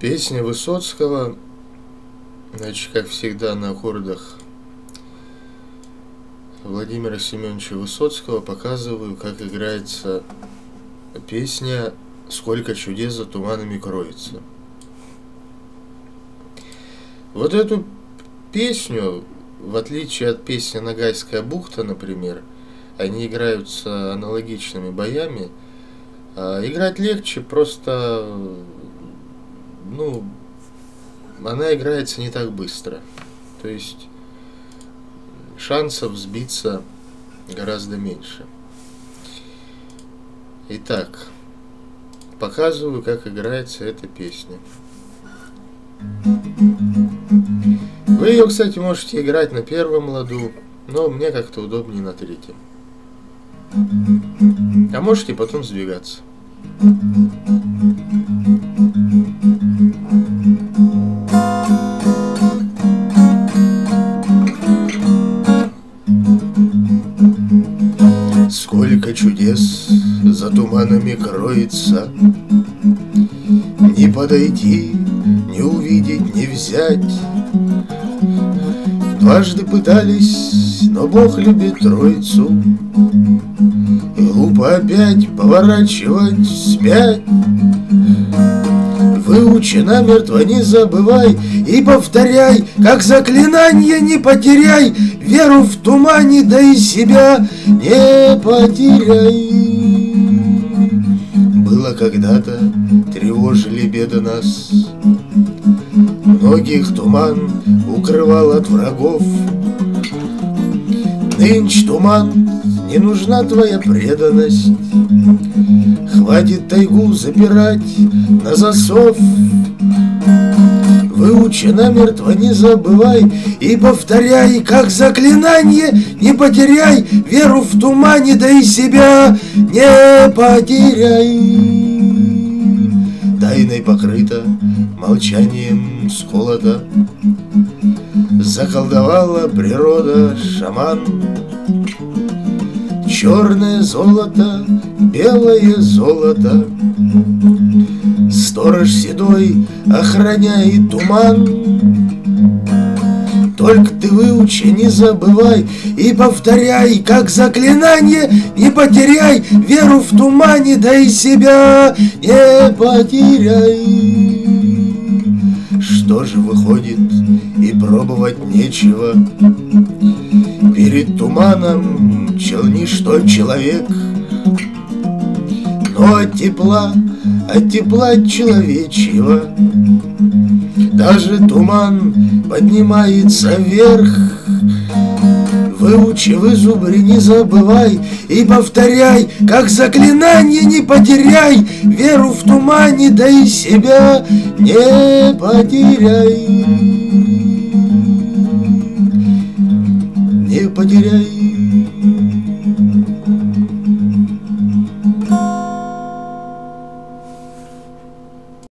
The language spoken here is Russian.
Песня Высоцкого, значит, как всегда на аккордах Владимира Семеновича Высоцкого показываю, как играется песня «Сколько чудес за туманами кроется». Вот эту песню, в отличие от песни «Ногайская бухта», например, они играются аналогичными боями, а играть легче, просто ну, она играется не так быстро. То есть шансов сбиться гораздо меньше. Итак, показываю, как играется эта песня. Вы ее, кстати, можете играть на первом ладу, но мне как-то удобнее на третьем. А можете потом сдвигаться. Чудес за туманами кроется, Не подойти, не увидеть, не взять. Дважды пытались, но Бог любит троицу, глупо опять поворачивать вспять. Выучи намертво, не забывай. И повторяй, как заклинание не потеряй Веру в тумане, да и себя не потеряй. Было когда-то, тревожили беды нас. Многих туман укрывал от врагов. Нынче туман, не нужна твоя преданность Хватит тайгу запирать на засов. Выучи намертво, не забывай И повторяй, как заклинание Не потеряй веру в тумане Да и себя не потеряй. Тайной покрыта молчанием с холода Заколдовала природа шаман Черное золото, белое золото. Сторож седой охраняет туман. Только ты выучи, не забывай И повторяй, как заклинание Не потеряй веру в тумане Да и себя не потеряй Что же выходит, и пробовать нечего. Перед туманом челни что человек. Но от тепла, от тепла человечьего. Даже туман поднимается вверх. Выучи, вызубри, не забывай И повторяй, как заклинание не потеряй. Веру в тумане, да и себя не потеряй. Не потеряй